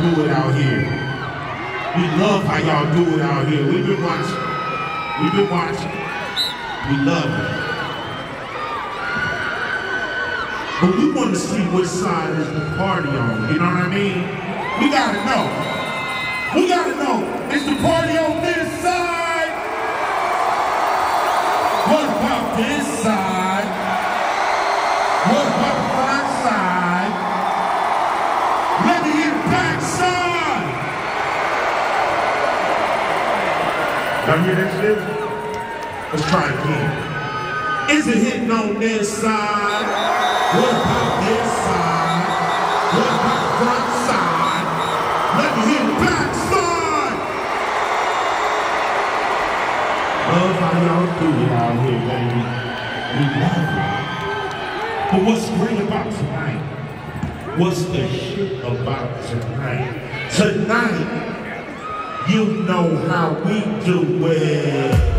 do it out here. We love how y'all do it out here. We've been watching. We've been watching. We love it. But we want to see which side is the party on. You know what I mean? We gotta know. We gotta know. Is the party on this side? What about this side? Y'all hear that shit? Let's try it again. Is it hitting on this side? What about this side? What about front side? Let me hear the back side! Love how y'all do it out here, baby. We love it. But what's great about tonight? What's the shit about tonight? Tonight, you know how we do it.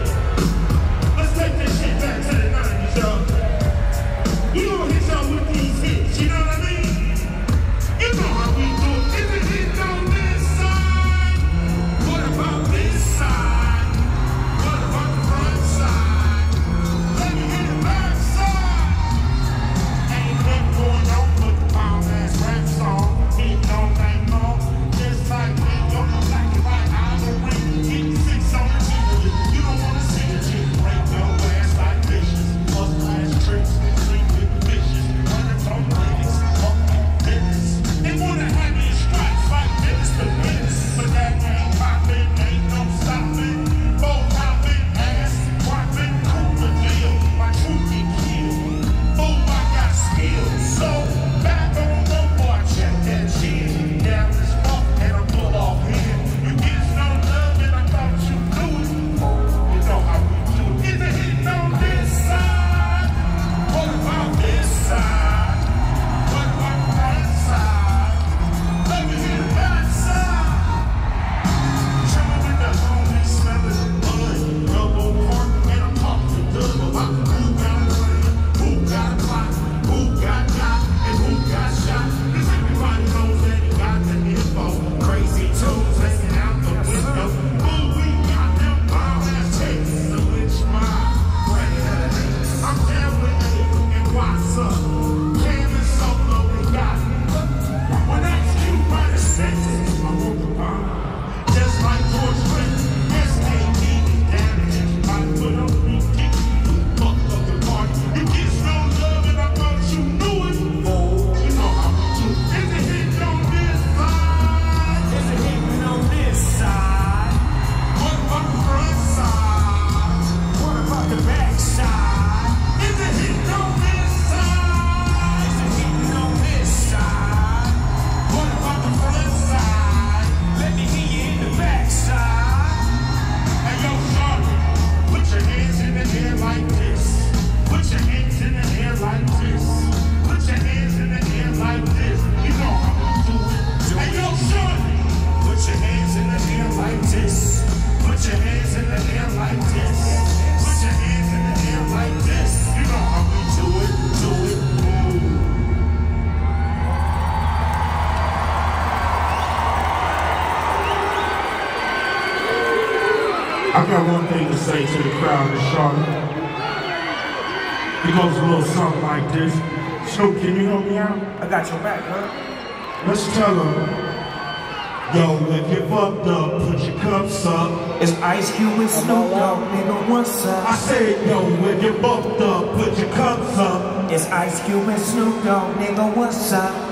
face to the crowd and Charlotte. It goes a little something like this. Snoop, can you help me out? I got your back, huh? Let's tell her. Yo, if you fucked up, put your cups up. It's Ice Cube and Snoop Dogg, nigga, what's up? I said, yo, if you fucked up, put your cups up. It's Ice Cube and Snoop Dogg, nigga, what's up?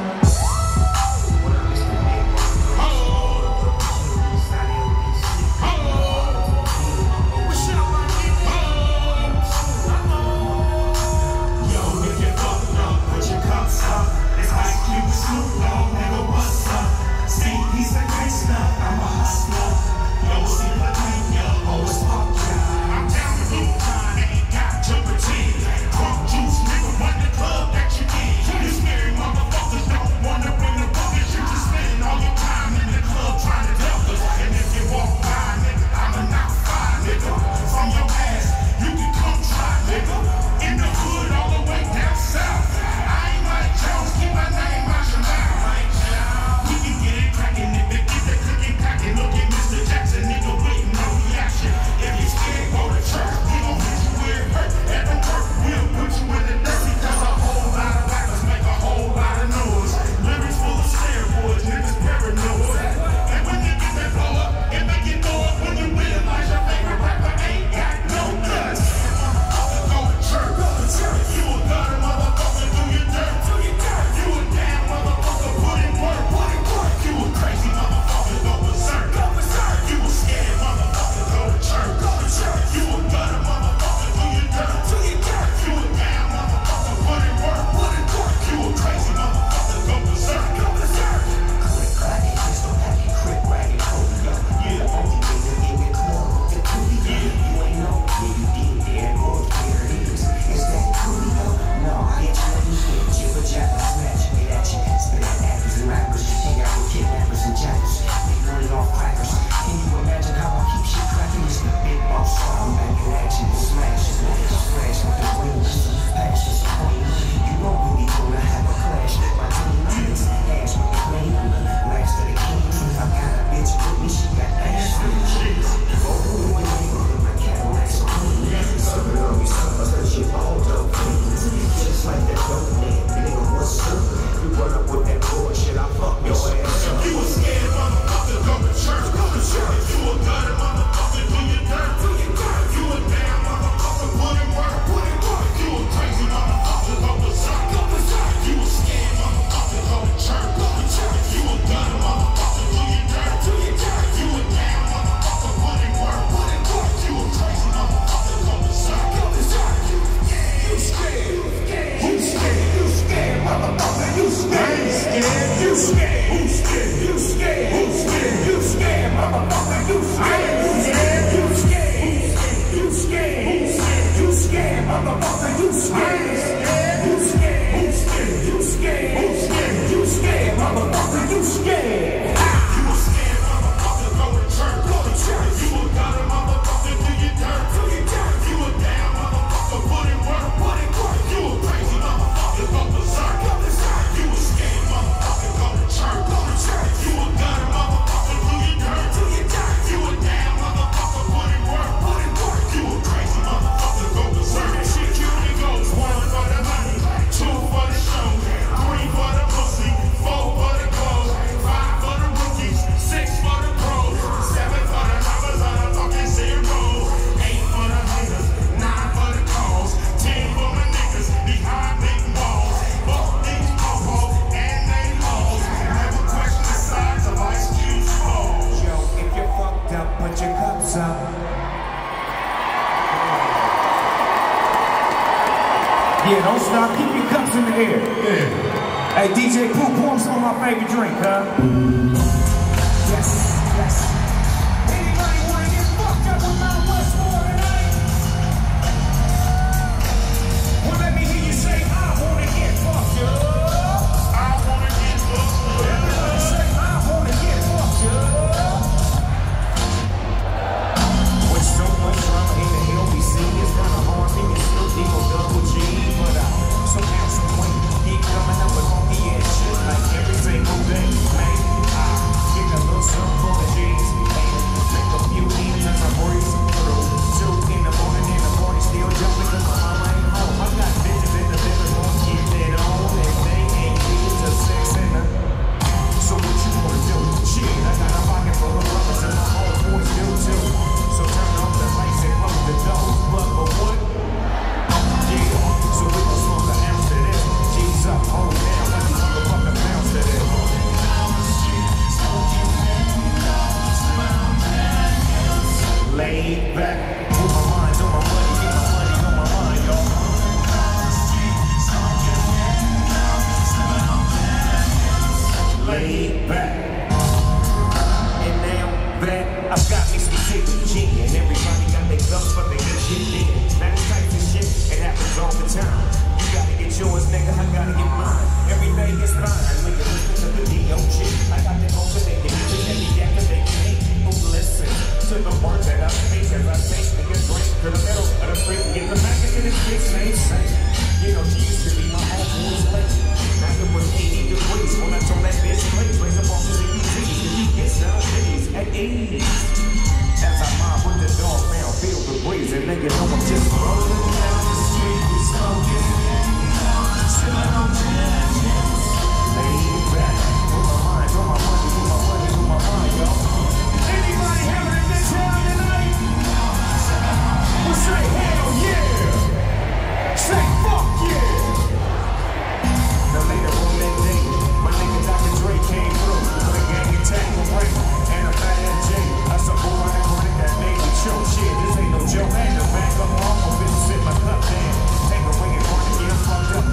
show shit. This ain't no joke. Hang the back up off my business sit my cup, damn. Take away and run and get fucked up.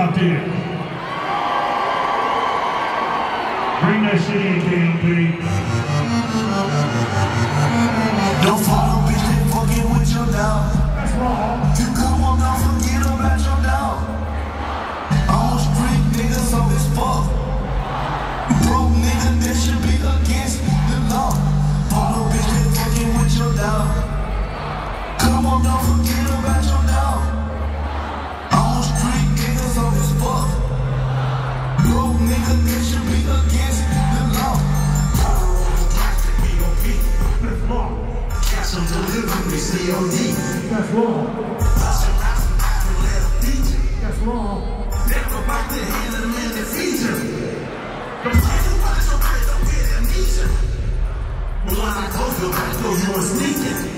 out there. Bring that shit in, KMP. Don't follow bitch, they fucking with your down. That's wrong. You come on now, forget about your down. I'm a street nigga, so it's fuck. Broke nigga, this should be against the law. Follow bitch, they fucking with your down. Come on now, That's wrong. I survived the left feature. That's wrong. Never the handling the feature. Complaining about your amnesia. Well, I close your eyes, know you were sneaking.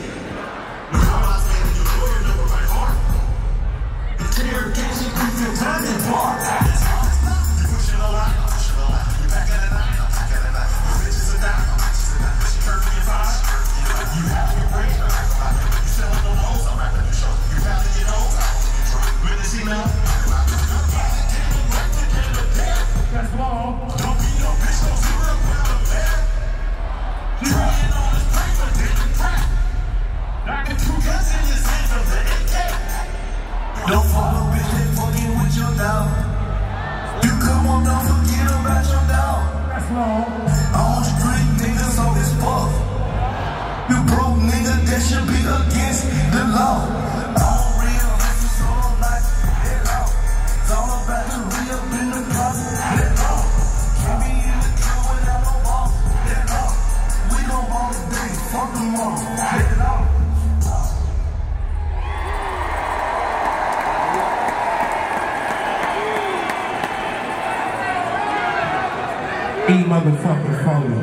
motherfucking phone.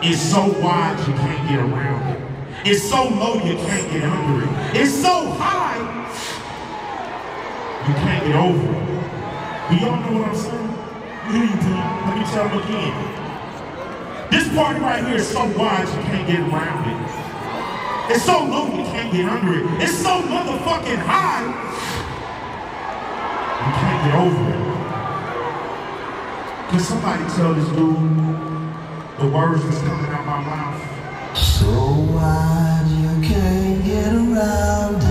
It's so wide you can't get around it. It's so low you can't get under it. It's so high you can't get over it. Do y'all know what I'm saying? You need to let me tell them again. This party right here is so wide you can't get around it. It's so low you can't get under it. It's so motherfucking high you can't get over it. Can somebody tell this dude the words that's coming out my mouth. So wide you can't get around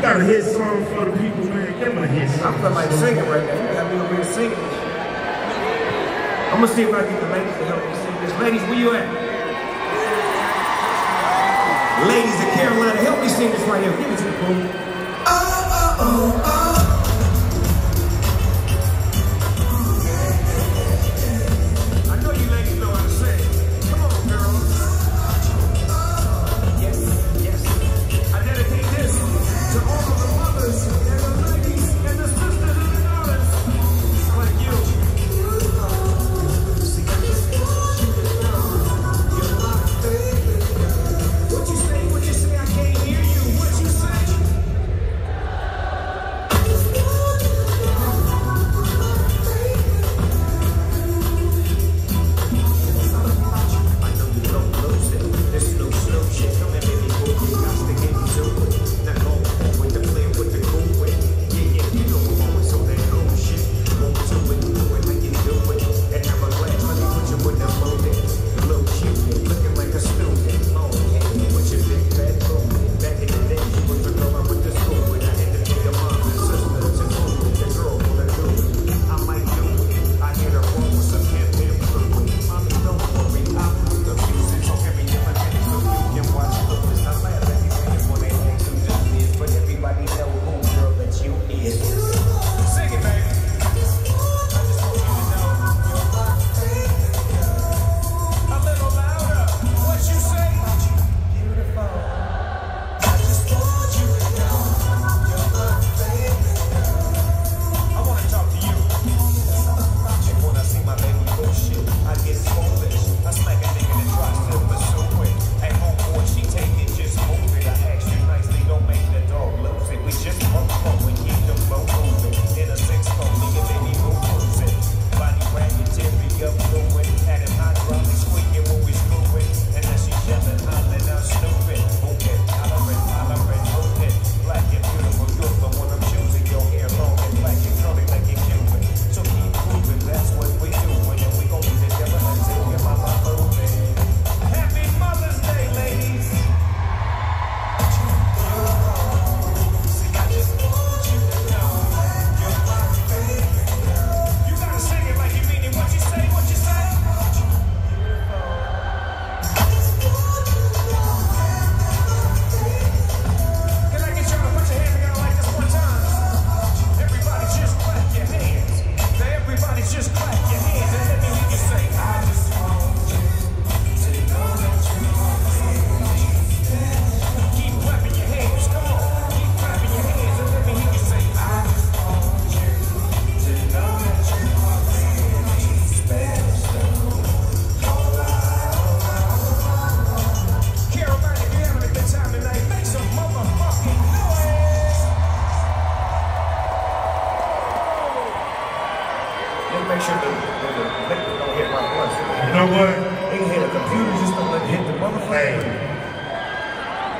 You got a hit song for the people, man. Give them a hit song. I feel like singing right now. You got me over here singing. I'm gonna see if I can get the ladies to help me sing this. Ladies, where you at? Ladies in Carolina, help me sing this right here. Give it to the boo. Oh, oh, oh, oh.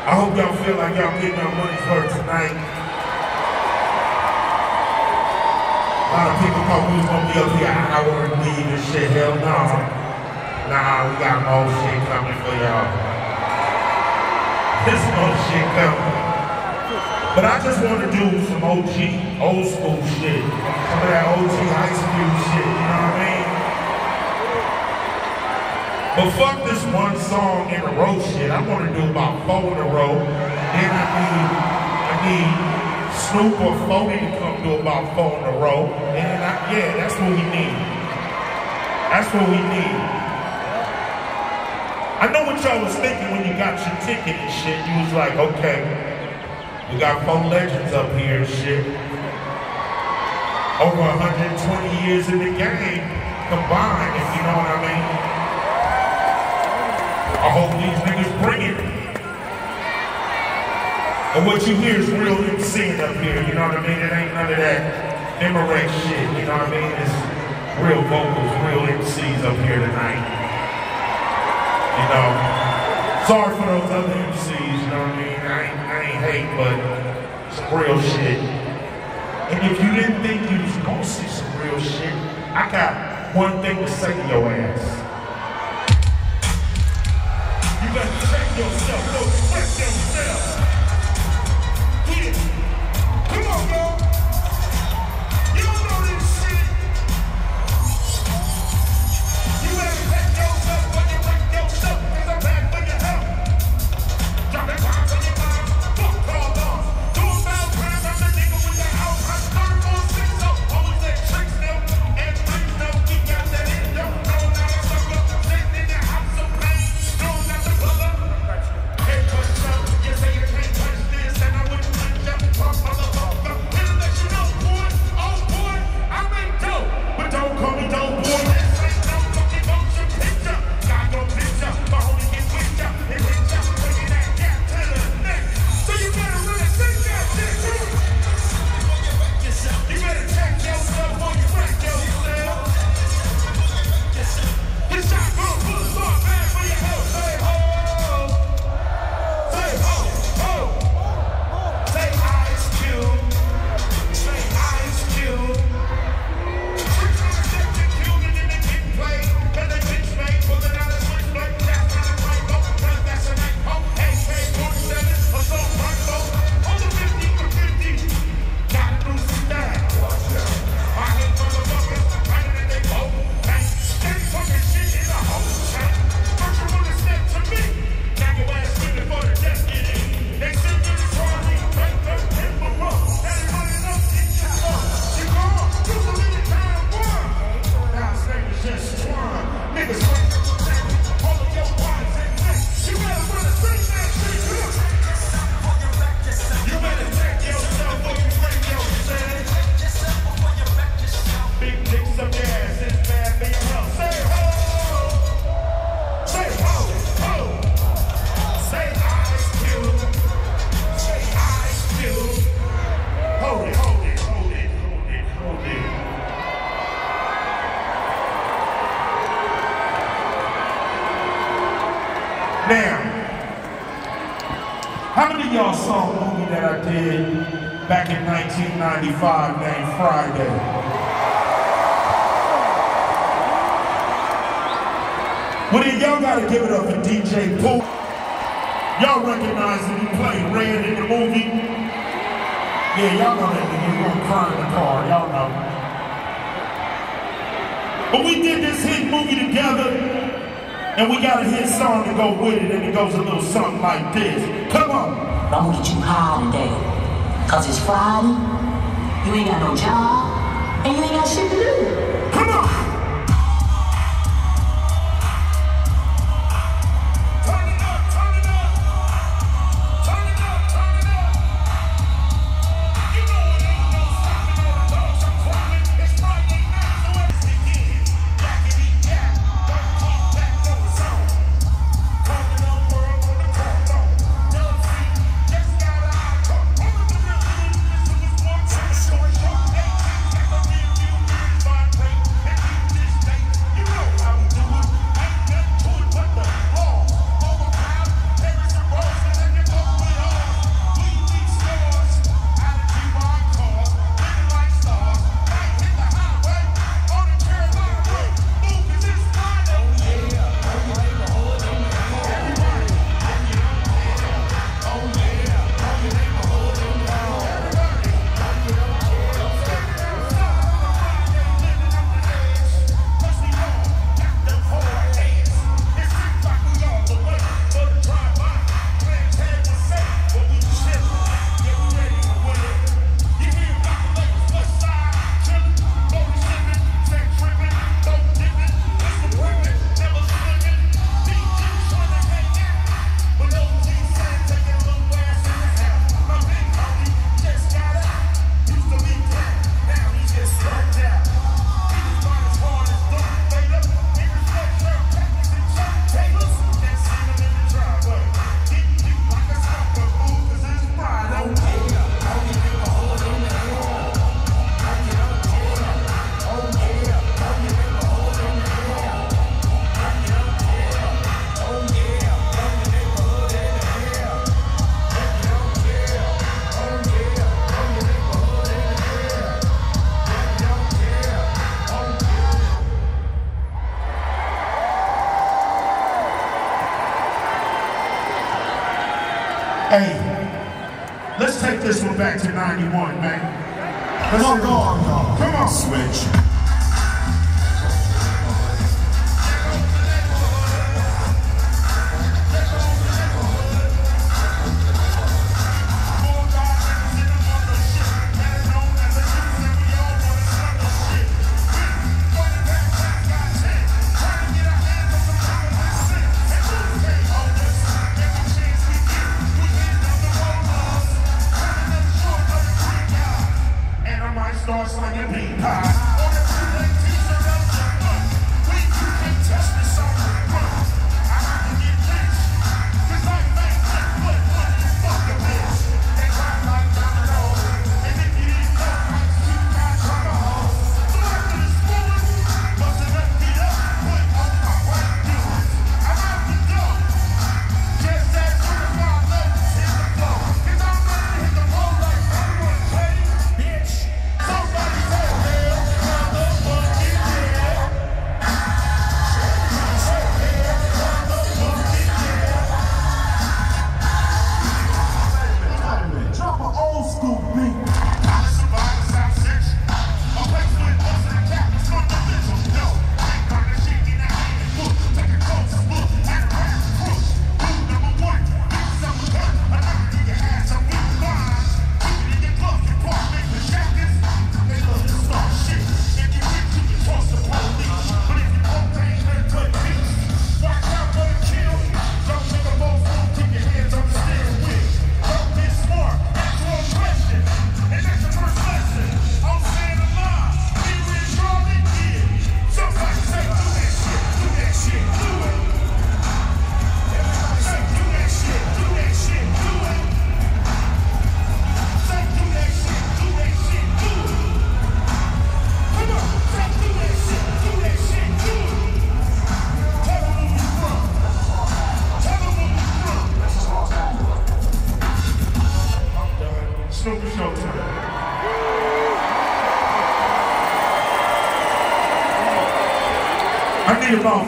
I hope y'all feel like y'all getting your money's worth tonight. A lot of people thought we was gonna be up here an hour and leave and shit. Hell no. Nah, we got more shit coming for y'all. This more shit coming. But I just want to do some OG, old school shit. Some of that OG high school shit, you know what I mean? But fuck this one song in a row shit. I want to do about four in a row. Then I need, I need Snoop or Forty to come do about four in a row. And I, yeah, that's what we need. That's what we need. I know what y'all was thinking when you got your ticket and shit. You was like, okay, we got four legends up here and shit over 120 years in the game combined, if you know what I mean. I hope these niggas bring it. And what you hear is real MCing up here, you know what I mean? It ain't none of that Emmerich shit, you know what I mean? It's real vocals, real MCs up here tonight. You know? Sorry for those other MCs, you know what I mean? I ain't, I ain't hate, but it's real shit. And if you didn't think you was gonna see some real shit, I got one thing to say to your ass. Better check yourself, don't check yourself. 95 named Friday. Well then y'all gotta give it up for DJ Pooh. Y'all recognize that he played Red in the movie? Yeah, y'all know that nigga gonna cry in the car, y'all know. But we did this hit movie together. And we got a hit song to go with it, and it goes a little something like this. Come on. I'm gonna get you high today, cause it's Friday. 유행하노죠? 유행하시는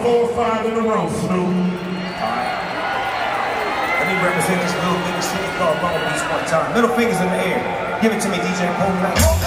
four or five in a row, Snoop. Let me represent this little city called Bumblebee's one time. Little fingers in the air. Give it to me, DJ Cole.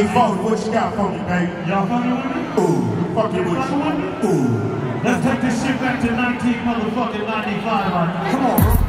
Hey, Foley, what you got for me, baby? Y'all fucking with me? Ooh, fucking with Fucking with me? you. Ooh. Let's take this shit back to 19 motherfucking 95. Come on, bro.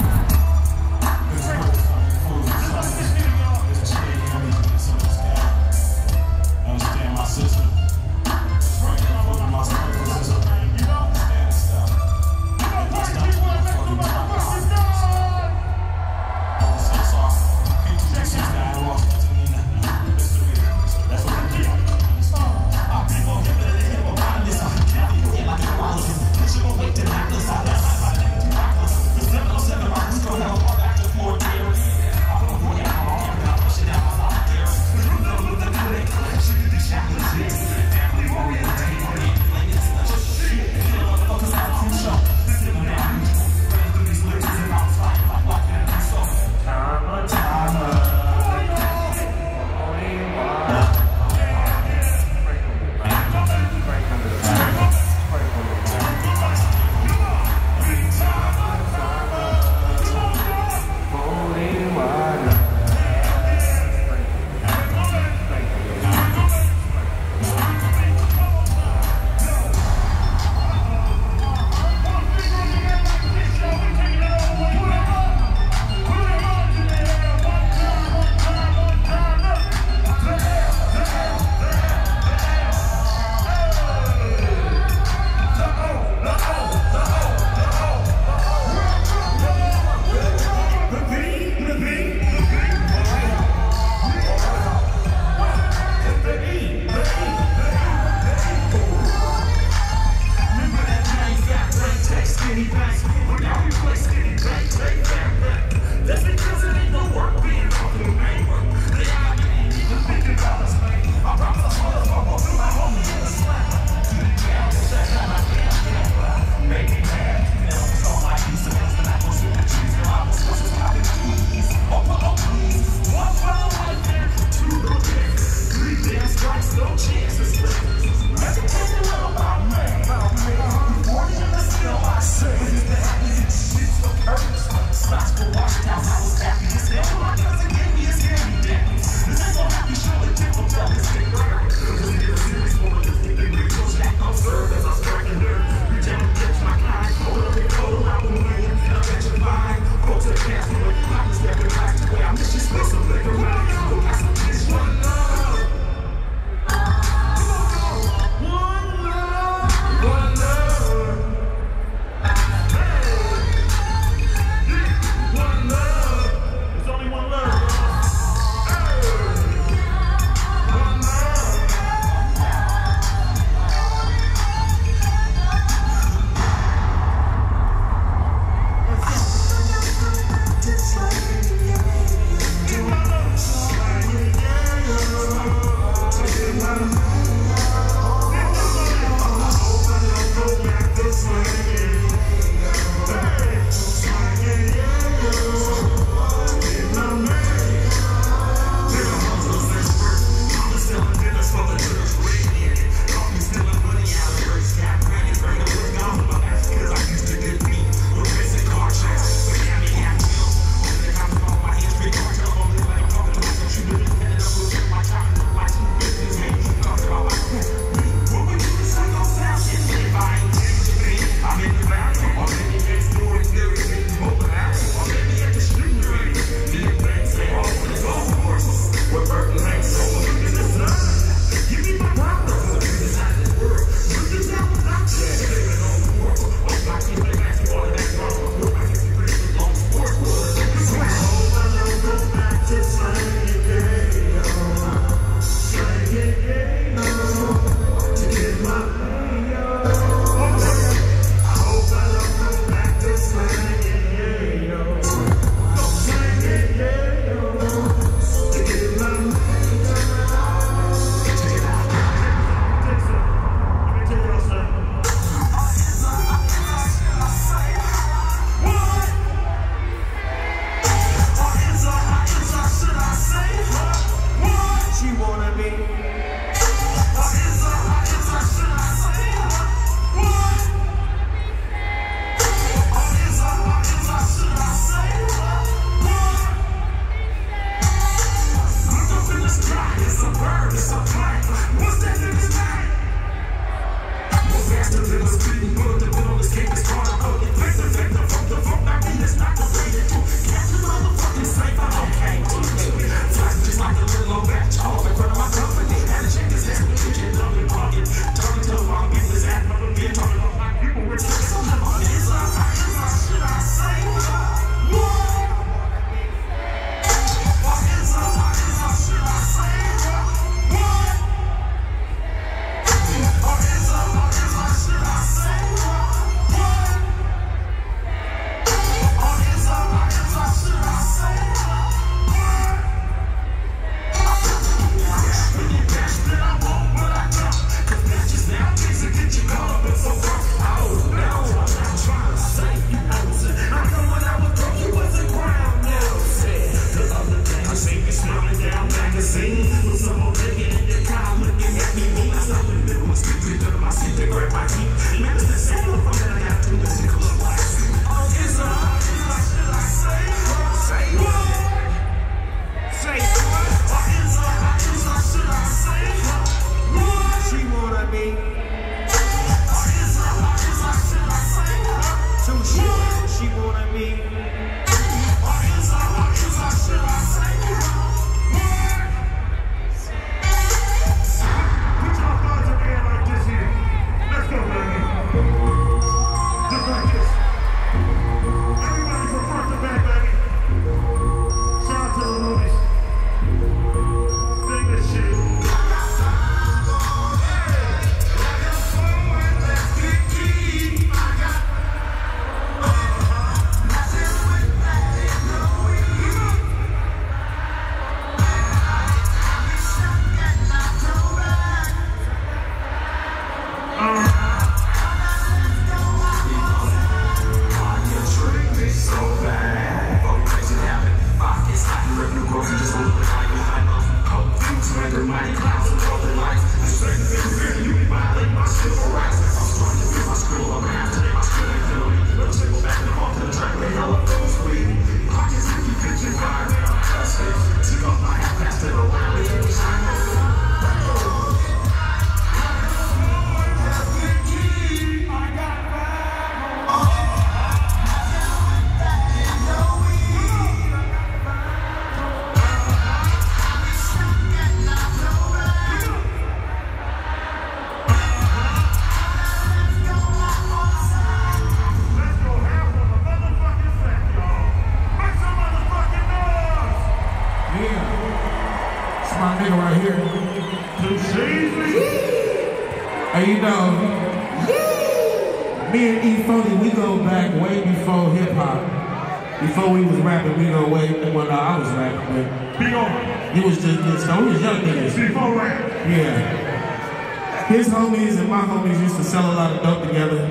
Before we was rapping, we go way. Well, no, I was rapping, but Be on. he was just getting started. We was young niggas. Before rap. Yeah. His homies and my homies used to sell a lot of dope together.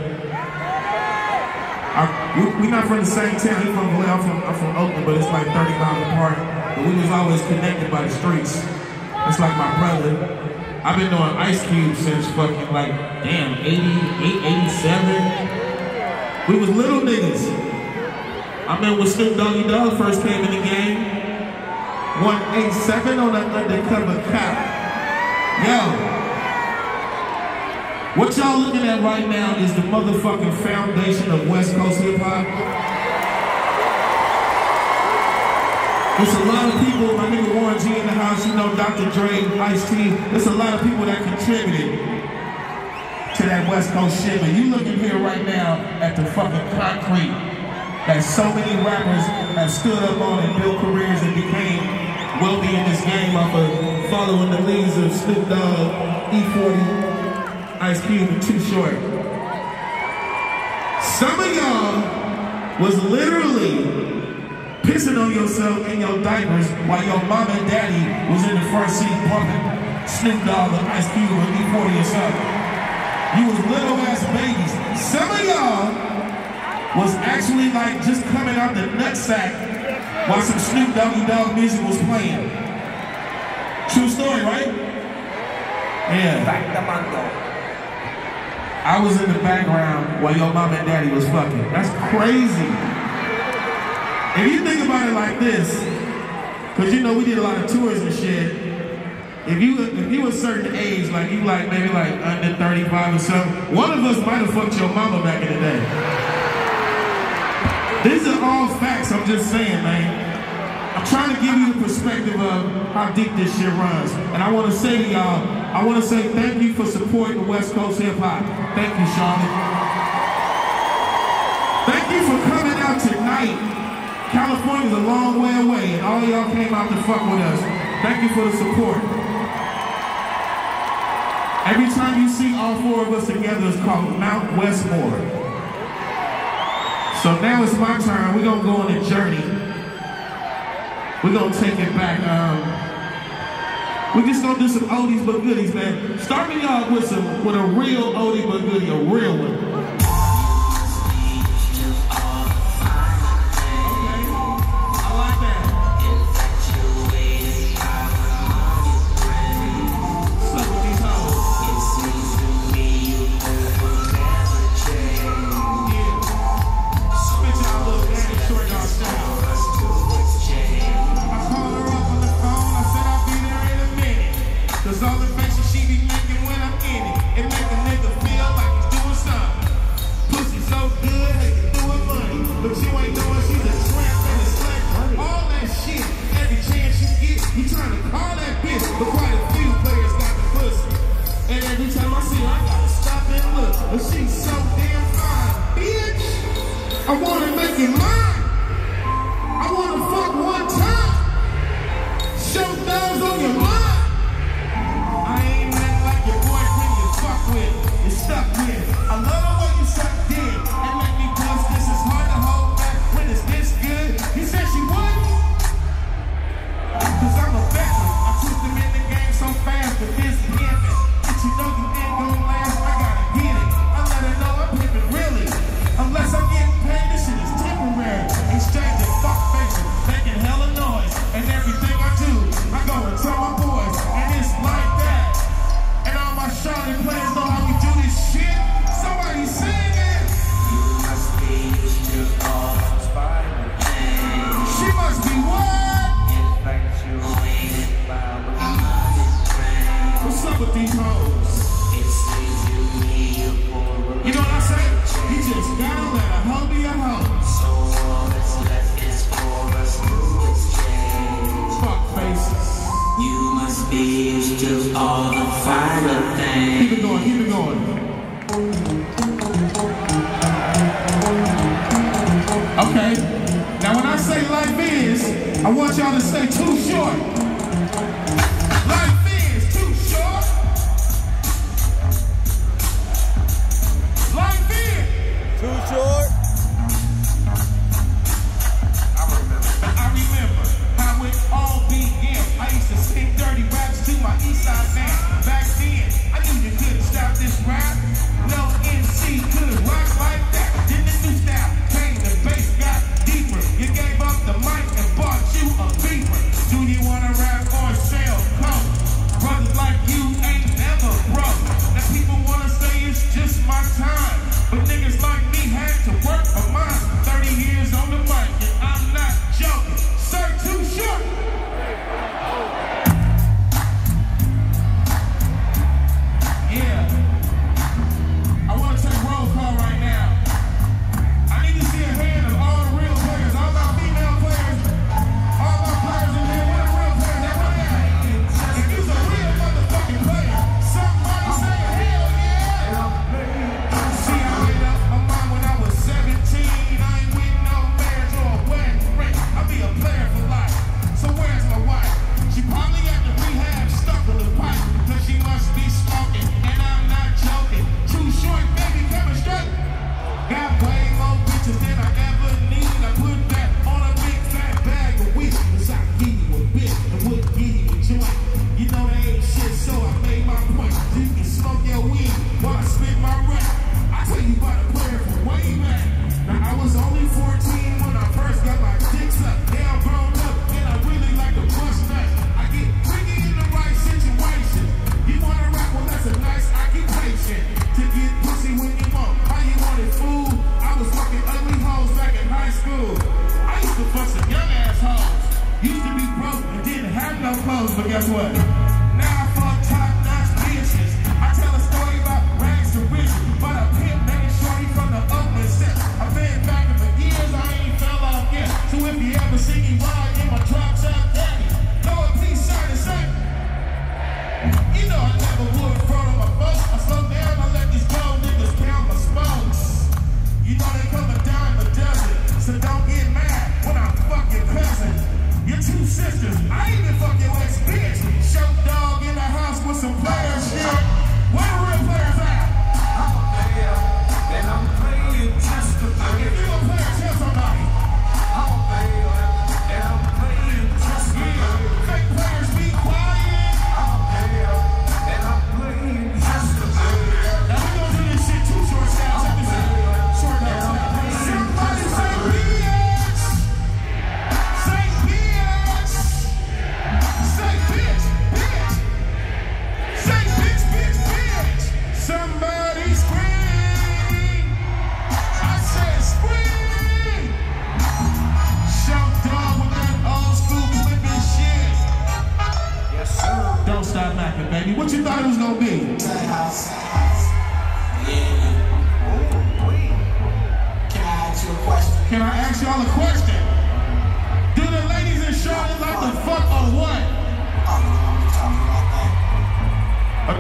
I, we, we not from the same town. He from. I'm from, I'm from Oakland, but it's like 30 miles apart. But we was always connected by the streets. It's like my brother. I've been doing Ice Cube since fucking like, damn, 88, 87. We was little niggas. I remember when Snoop Doggy Dogg first came in the game. 187 on that undercover cop. Yo. What y'all looking at right now is the motherfucking foundation of West Coast hip hop. There's a lot of people, my nigga Warren G in the house, you know Dr. Dre, Ice T. There's a lot of people that contributed to that West Coast shit. But you looking here right now at the fucking concrete that so many rappers have stood up on and built careers and became wealthy in this game off of following the leads of Snoop Dogg, E-40, Ice Cube, and Too Short. Some of y'all was literally pissing on yourself in your diapers while your mom and daddy was in the front seat bumping Snoop Dogg or Ice Cube or E-40 or. You was little ass babies. Some of y'all was actually like just coming out the nutsack while some Snoop Doggy Dogg music was playing. True story, right? Yeah. I was in the background while your mom and daddy was fucking. That's crazy. If you think about it like this, because you know we did a lot of tours and shit. If you if you a certain age, like you like maybe like under 35 or something, one of us might have fucked your mama back in the day. These are all facts, I'm just saying, man. I'm trying to give you the perspective of how deep this shit runs. And I want to say to y'all, I want to say thank you for supporting West Coast hip hop. Thank you, Charlotte. Thank you for coming out tonight. California's a long way away, and all y'all came out to fuck with us. Thank you for the support. Every time you see all four of us together, it's called Mount Westmore. So now it's my turn. We're gonna go on a journey. We're gonna take it back. Um, we're just gonna do some oldies but goodies, man. Start me off with some with a real oldie but goodie, a real one.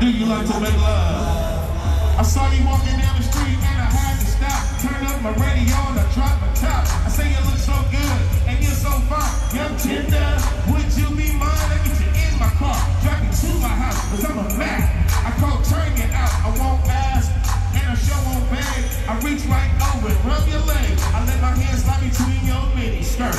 Do you like to make love? I saw you walking down the street and I had to stop. Turn up my radio and I dropped my top. I say you look so good and you're so fine. Young tender, would you be mine? I get you in my car, drive you to my house, cause I'm a man. I call turn it out, I won't ask, and I show won't. I reach right over, rub your leg. I let my hands slide between your mini skirt.